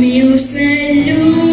mi usne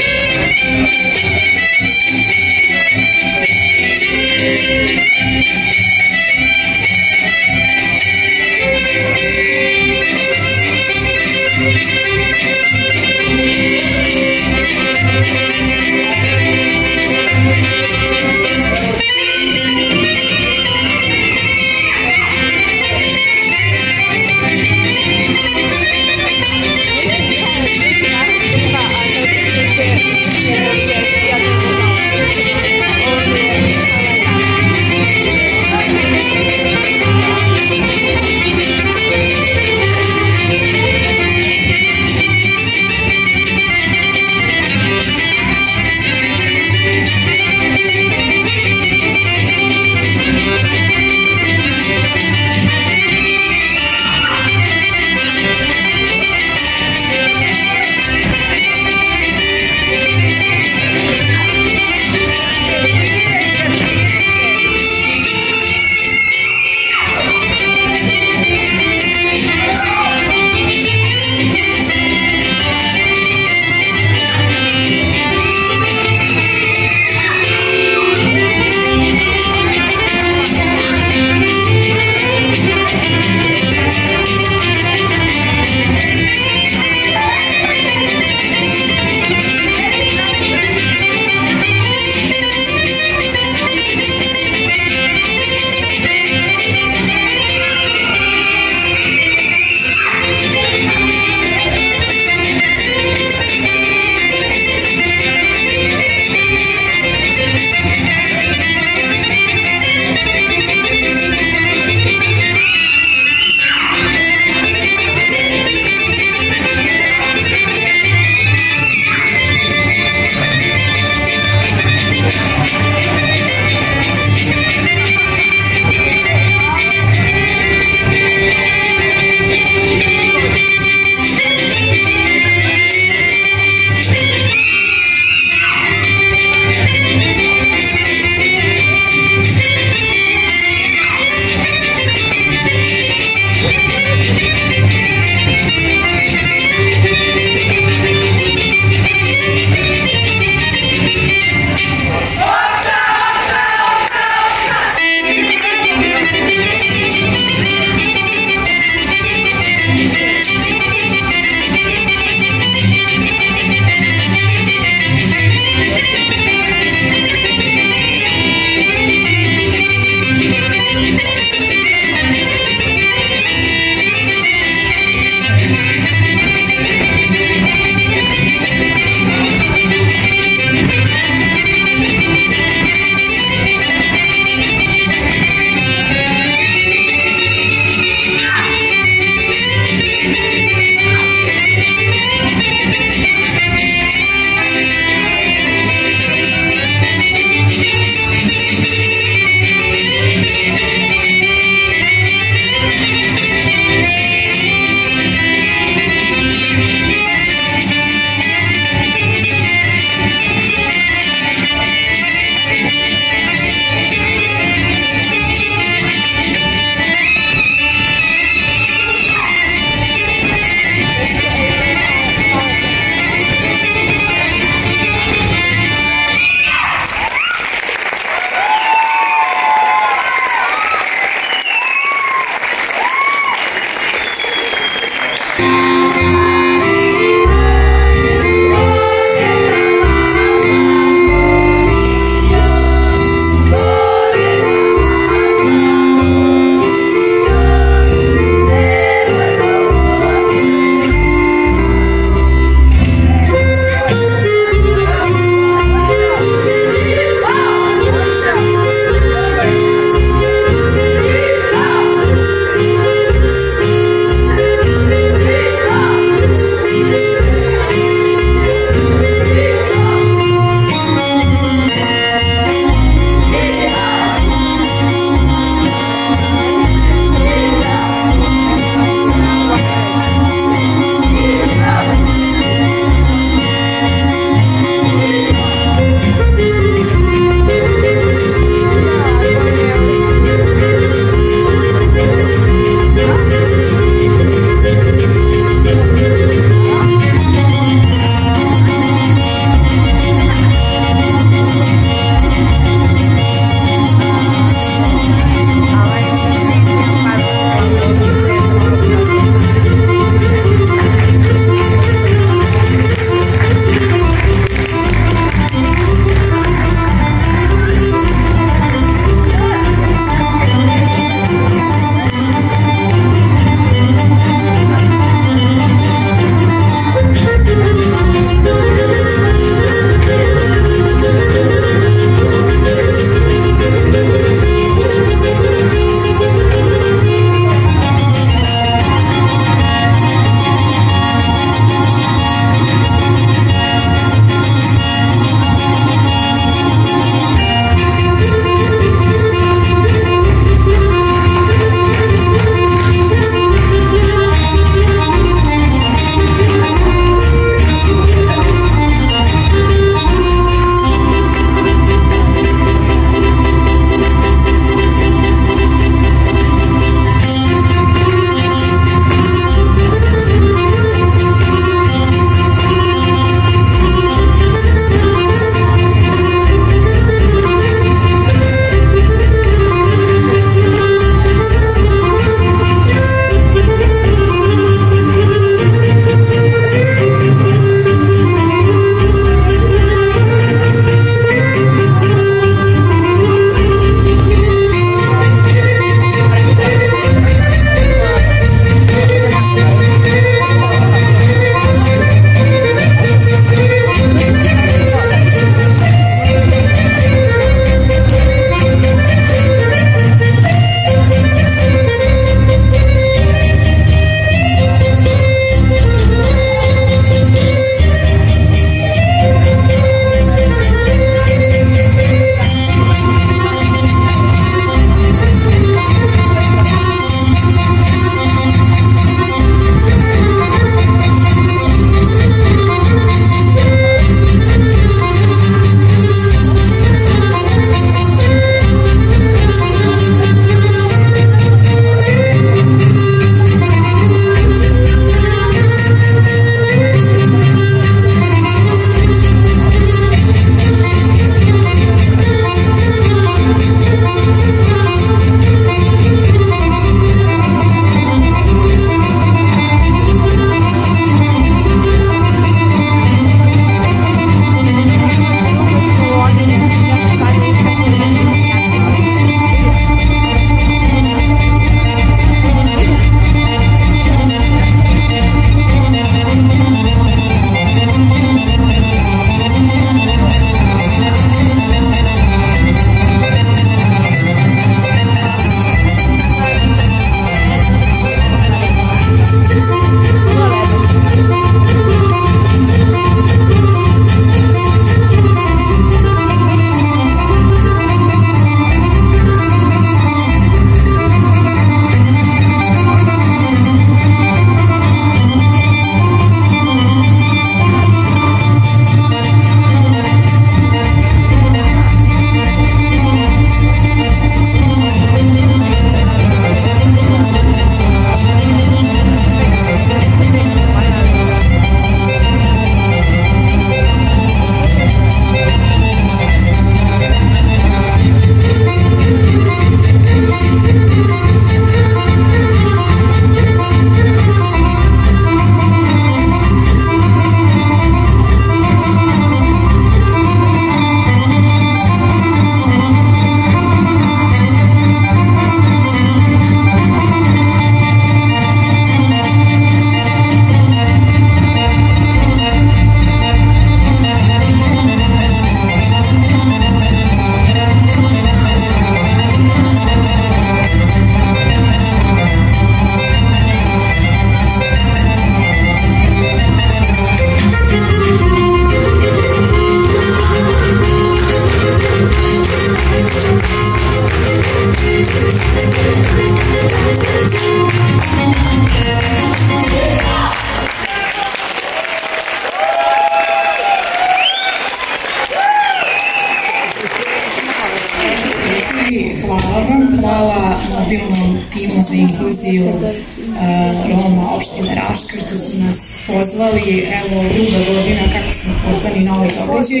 pozvali, evo druga godina kako smo pozvani na ovaj događaj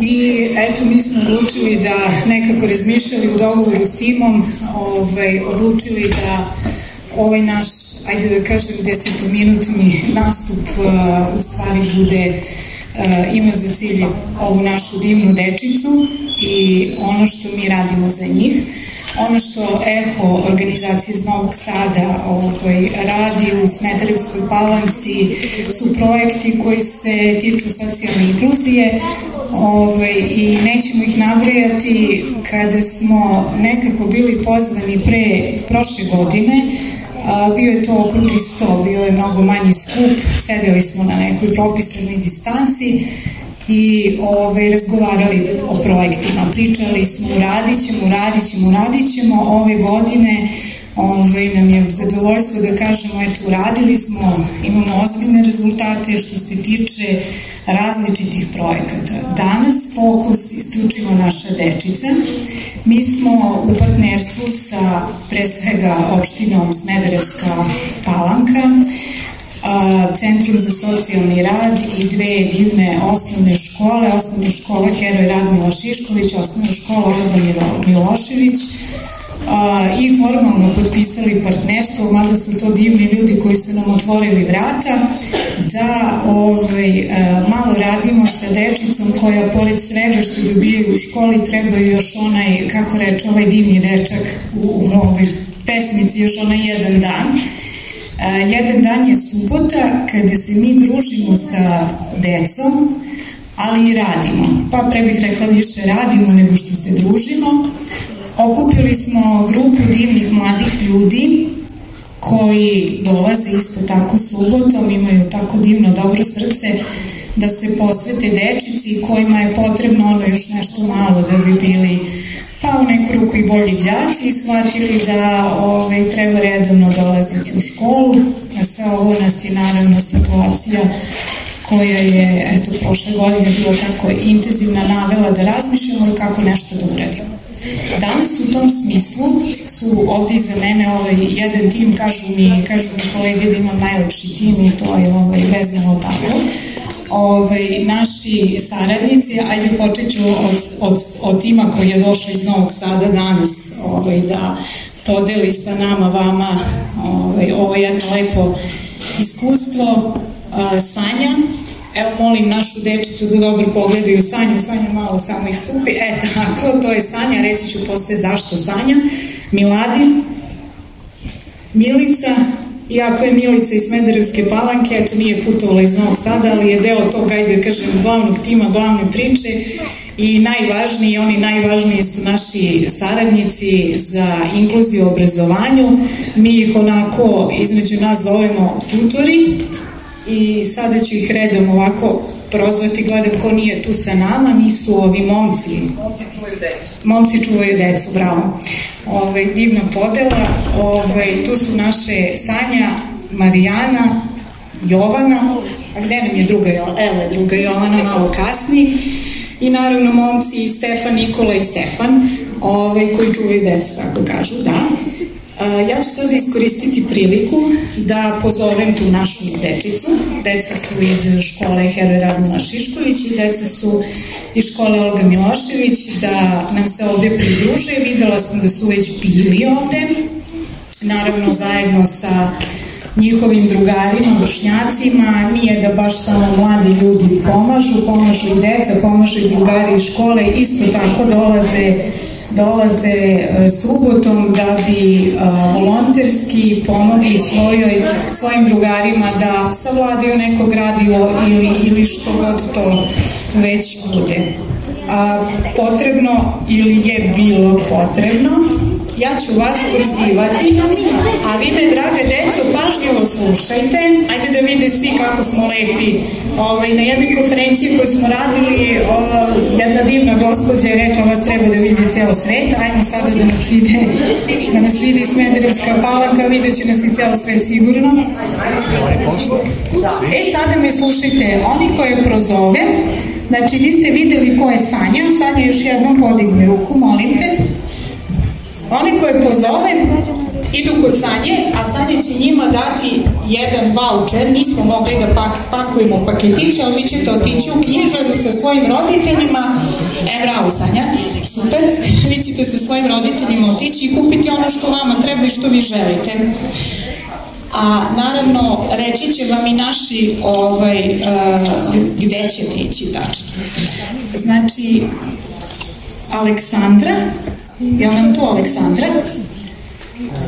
i eto mi smo odlučili da nekako razmišljali u dogovoru s timom, ovaj, odlučili da ovaj naš, ajde da kažem, desetominutni nastup uh, u stvari bude uh, ima za cilj ovu našu divnu dečicu i ono što mi radimo za njih. Ono što EHO, organizacija iz Novog Sada, ovaj, radi u Smederevskoj palanci su projekti koji se tiču socijalne inkluzije ovaj, i nećemo ih nabrajati kada smo nekako bili pozvani pre prošle godine bio je to okrugli sto, bio je mnogo manji skup, sedeli smo na nekoj propisanoj distanci i ove, razgovarali o projektima. Pričali smo, uradit ćemo, uradit ćemo, uradit ćemo. Ove godine Ove, nam je zadovoljstvo da kažemo, eto, uradili smo, imamo ozbiljne rezultate što se tiče različitih projekata. Danas fokus isključivo naša dečica. Mi smo u partnerstvu sa pre svega opštinom Smederevska palanka, Centrum za socijalni rad i dve divne osnovne škole, osnovna škola Heroj Radmila Šišković, osnovna škola Orban Milošević, i formalno potpisali partnerstvo, mada su to divni ljudi koji su nam otvorili vrata, da ovaj, malo radimo sa dečicom koja pored svega što dobijaju u školi trebaju još onaj, kako reče ovaj divni dečak u, u ovoj pesmici, još onaj jedan dan. A, jedan dan je subota kada se mi družimo sa decom, ali i radimo. Pa pre bih rekla više radimo nego što se družimo. Okupili smo grupu divnih mladih ljudi koji dolaze isto tako subotom, imaju tako divno dobro srce da se posvete dečici kojima je potrebno ono još nešto malo da bi bili pa u neku ruku i bolji djaci i shvatili da ovaj, treba redovno dolaziti u školu. Na sve ovo nas je naravno situacija koja je eto, prošle godine bila tako intenzivna navela da razmišljamo i kako nešto da uradimo. Danas u tom smislu su ovde iza mene ovaj jedan tim, kažu mi, kažu mi kolege da imam najlepši tim i to je ovaj, bezmalo tako. Ovaj, naši saradnici, ajde počet ću od, od, od tima koji je došao iz Novog Sada danas ovaj, da podeli sa nama, vama ovaj, ovo jedno lepo iskustvo. Sanja, Evo molim našu dečicu da dobro pogledaju Sanju, Sanja malo samo istupi, e tako, to je Sanja, reći ću posle zašto Sanja, Miladin, Milica, iako je Milica iz Smederevske palanke, eto nije putovala iz Novog Sada, ali je deo toga, ajde da kažem, glavnog tima, glavne priče i najvažniji, oni najvažniji su naši saradnici za inkluziju u obrazovanju. Mi ih onako između nas zovemo tutori, i sada ću ih redom ovako prozvati, gledam ko nije tu sa nama, nisu ovi momci. Momci čuvaju decu. Momci čuvaju decu, bravo. Ove, ovaj, divna podela. Ove, ovaj, tu su naše Sanja, Marijana, Jovana, a gde nam je druga Jovana? Evo je druga Jovana, malo kasnije. I naravno momci Stefan, Nikola i Stefan, ovaj, koji čuvaju decu, tako kažu, da. Ja ću sada iskoristiti priliku da pozovem tu našu dečicu. Deca su iz škole Heroj Radmila Šišković i deca su iz škole Olga Milošević da nam se ovde pridruže. Videla sam da su već bili ovde, naravno zajedno sa njihovim drugarima, vršnjacima, nije da baš samo mladi ljudi pomažu, pomažu i deca, pomažu i drugari iz škole, isto tako dolaze dolaze e, subotom da bi e, volonterski pomogli svojoj, svojim drugarima da savladaju neko gradivo ili, ili što god to već bude. A, potrebno ili je bilo potrebno ja ću vas prozivati, a vi me, drage deco, pažljivo slušajte. Ajde da vide svi kako smo lepi. Ovaj, na jednoj konferenciji koju smo radili, o, jedna divna gospođa je rekla vas treba da vidi ceo svet. Ajmo sada da nas vide, da nas vidi Smederevska palanka, vidjet će nas i ceo svet sigurno. E, sada me slušajte, oni koje prozove, znači vi ste videli ko je Sanja, Sanja još jednom podigne ruku, molim te. koje pozovem idu kod Sanje, a Sanja će njima dati jedan voucher, nismo mogli da pak, pakujemo paketiće, ali vi ćete otići u knjižaru sa svojim roditeljima, e bravo Sanja, super, vi ćete sa svojim roditeljima otići i kupiti ono što vama treba i što vi želite. A naravno reći će vam i naši ovaj, uh, gde ćete ići tačno. Znači, Aleksandra, je li tu Aleksandra?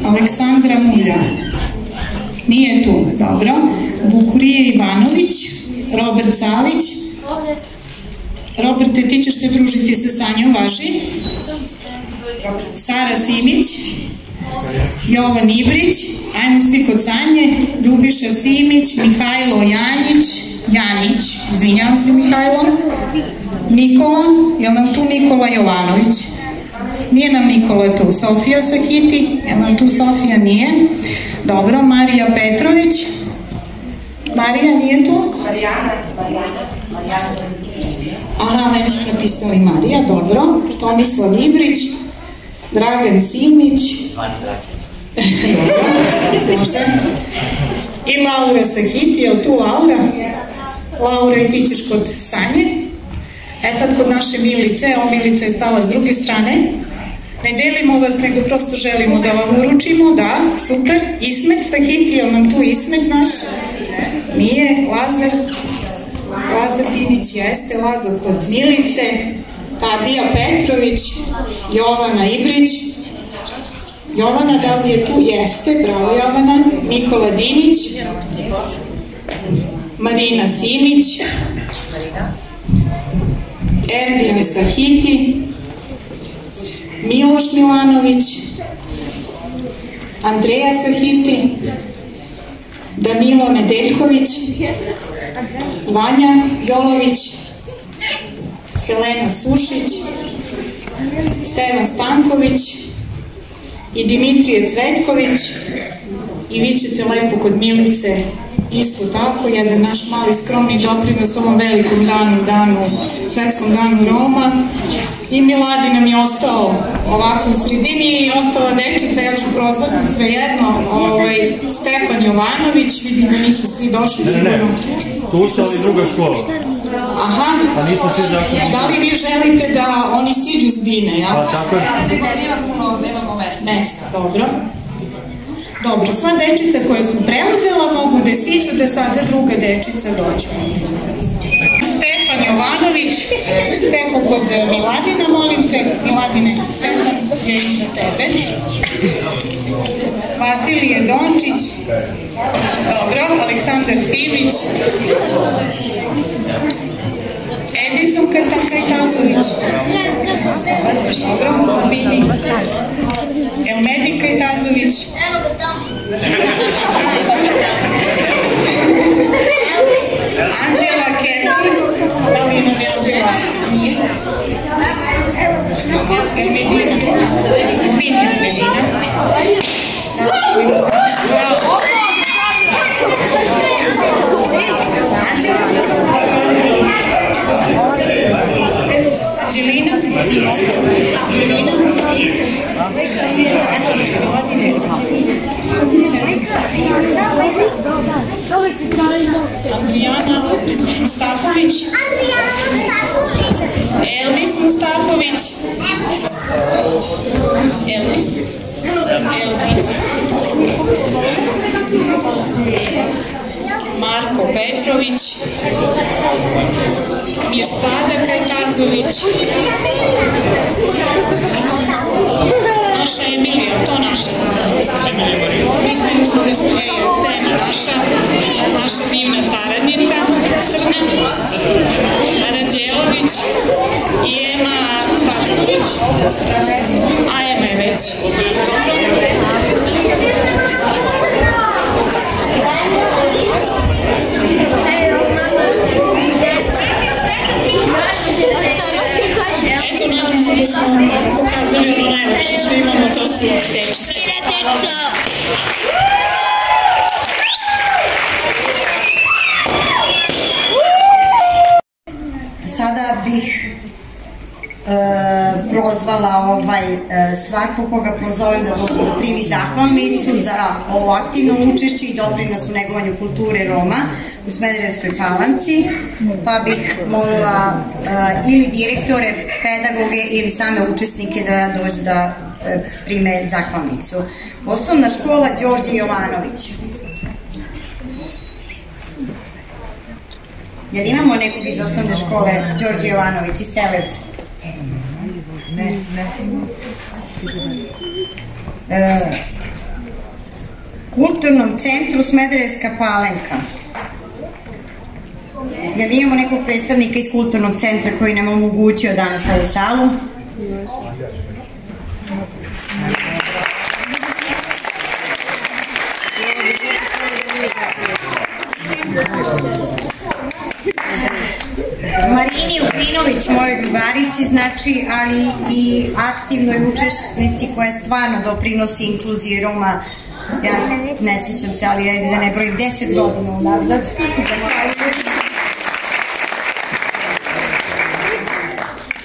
Aleksandra Mulja. Nije tu, dobro. Vukurije Ivanović, Robert Salić. Roberte, ti ćeš se družiti sa Sanjom Važi. Sara Simić, Jovan Ibrić, ajmo svi kod Sanje, Ljubiša Simić, Mihajlo Janjić, Janić, izvinjavam se Mihajlo, Nikola, je nam tu Nikola Jovanović? Nije nam Nikola tu. Sofija Sakiti, je nam tu Sofija? Nije. Dobro, Marija Petrović. Marija nije tu? Marijana. Aha, meni su napisali Marija, dobro. Tomislav Ibrić, Dragan Simić. dobro, može. I Laura Sahiti, je tu Laura? Laura, i ti ćeš kod Sanje. E sad kod naše Milice, evo Milica je stala s druge strane. Ne delimo vas, nego prosto želimo da vam uručimo, da, super. Ismet Sahiti, je nam tu Ismet naš? Nije, Lazar, Lazar Dinić jeste, Lazo kod Milice, Tadija Petrović, Jovana Ibrić, Jovana, da li je tu? Jeste, bravo Jovana, Nikola Dinić, Marina Simić, Erdijan Sahiti, Miloš Milanović, Andreja Sahiti, Danilo Nedeljković, Vanja Jolović, Selena Sušić, Stevan Stanković i Dimitrije Cvetković. I vi ćete lepo kod Milice isto tako, jedan naš mali skromni doprinos ovom velikom danu, danu, svetskom danu Roma. I Miladi nam je ostao ovako u sredini i ostala dečica, ja ću prozvati svejedno, ovaj, Stefan Jovanović, vidim da nisu svi došli Ne, ne, ne, tu su ali druga škola. Aha, A nismo svi zašli. da li vi želite da oni siđu s bine, ja? Pa tako je. Nego nema puno, nemamo mesta. Mesta, dobro. Dobro, sva dečica koja su preuzela mogu da siđu da sada druga dečica dođe. Stefan Jovanović, Stefan kod Miladina, molim te, Miladine, Stefan je iza tebe. Vasilije Dončić, dobro, Aleksandar Simić, Zbiórkę takiej tazuć. To jest ogromny. É o médico que está a Mustafović, Elvis, Elvis, Marko Petrović, Mirsada Kajtazović, naša Emilija, to naša. Mislili smo da je naša, naša divna saradnica, Srna, Aranđelović Stacković. A Ema je već. Eto, nadam se da smo pokazali ono najlepše što imamo, to su tekste. Sada bih pozvala ovaj, e, svako koga prozovem da dođe da primi zahvalnicu za ovo aktivno učešće i doprinos u negovanju kulture Roma u Smederevskoj palanci, pa bih molila uh, ili direktore, pedagoge ili same učesnike da dođu da uh, prime zahvalnicu. Osnovna škola Đorđe Jovanović. Jel imamo nekog iz osnovne škole Đorđe Jovanović iz Selevca? Ne, ne. E, kulturnom centru Smederevska palenka. Jel imamo nekog predstavnika iz kulturnog centra koji nam omogućio danas ovu salu? Marini Ukrinović, moje drugarici, znači, ali i aktivnoj učesnici koja stvarno doprinosi inkluziji Roma ja ne sjećam se, ali ajde da ne brojim 10 godina unazad.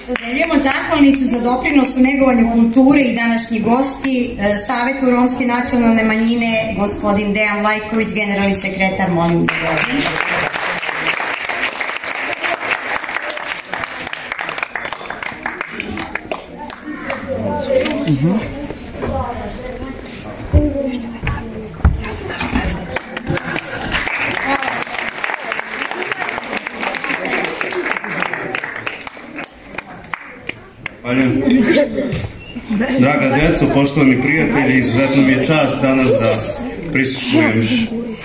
Dodeljujemo zahvalnicu za doprinos u negovanju kulture i današnji gosti e, Savetu Romske nacionalne manjine, gospodin Dejan Lajković, generalni sekretar, molim da Zahvaljujem. Draga deco, poštovani prijatelji, izuzetno mi je čast danas da prisustvujem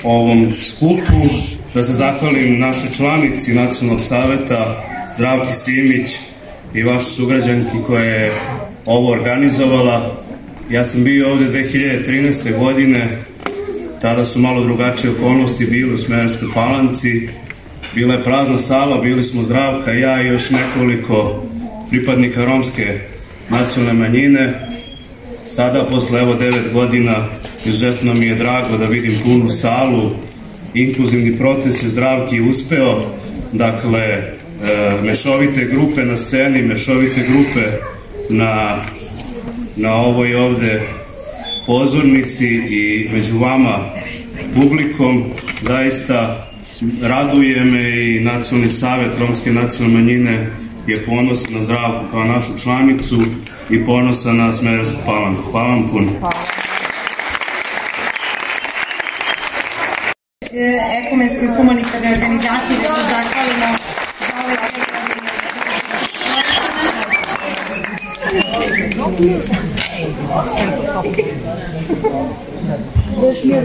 ovom skupu, da se zahvalim našoj članici Nacionalnog saveta Zdravki Simić i vašoj sugrađanki koja je ovo organizovala. Ja sam bio ovde 2013. godine, tada su malo drugačije okolnosti bili u Smerenskoj palanci, bila je prazna sala, bili smo Zdravka, ja i još nekoliko pripadnika romske nacionalne manjine. Sada, posle evo devet godina, izuzetno mi je drago da vidim punu salu. Inkluzivni proces je zdravki uspeo. Dakle, e, mešovite grupe na sceni, mešovite grupe na, na ovoj ovde pozornici i među vama publikom. Zaista raduje me i Nacionalni savet Romske nacionalne manjine je ponosan na zdravku kao našu članicu i ponosan na Smederevsku palanku. Hvala vam puno. E, ekumenskoj humanitarnoj organizaciji da se zahvalimo Dus meer.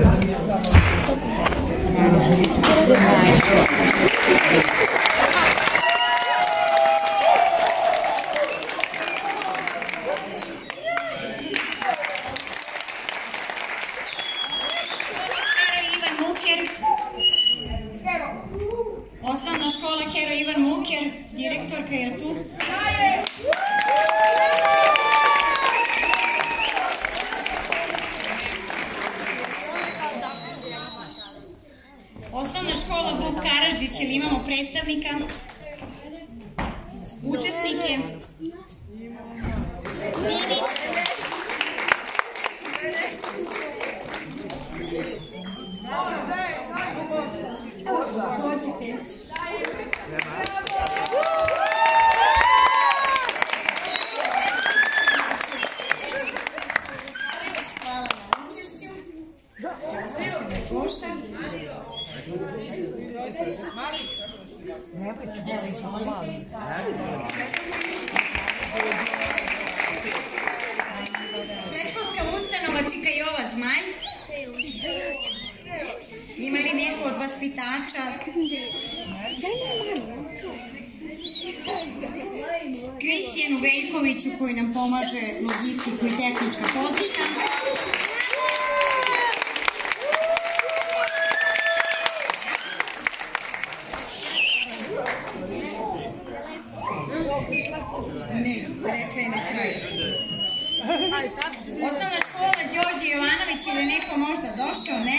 Možda došao, ne?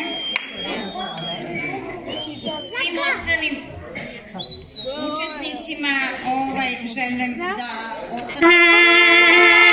Svim ostalim učesnicima ovaj, želim da ostane...